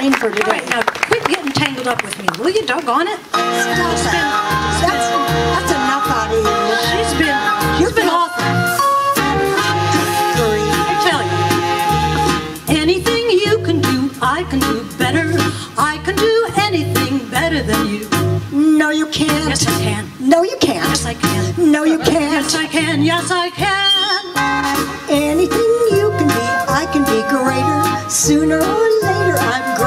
train for today. right, now quit getting tangled up with me, will you? Doggone it. Stop it. That's, that's enough out of you. She's been, she's been awful. I tell you, anything you can do, I can do better. I can do anything better than you. No, you can't. Yes, I can. No, you can't. Yes, I can. No, you can't. Yes, I can. Yes, I can. Anything you can be, I can be greater. Sooner or later, I'm greater than you.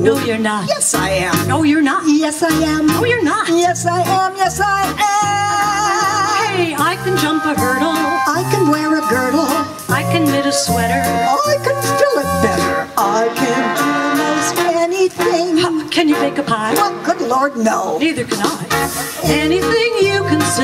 No, you're not. Yes, I am. No, you're not. Yes, I am. No, you're not. Yes, I am. Yes, I am. Hey, I can jump a hurdle. I can wear a girdle. I can knit a sweater. I can fill it better. I can do most anything. Can you bake a pie? Well, good Lord, no. Neither can I. Anything you can sing,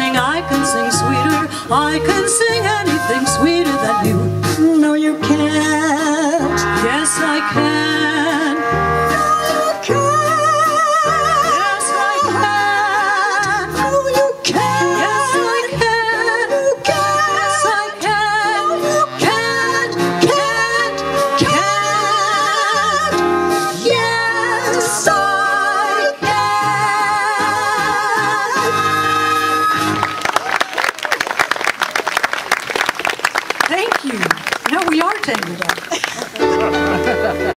Thank you. No, we are tangled up.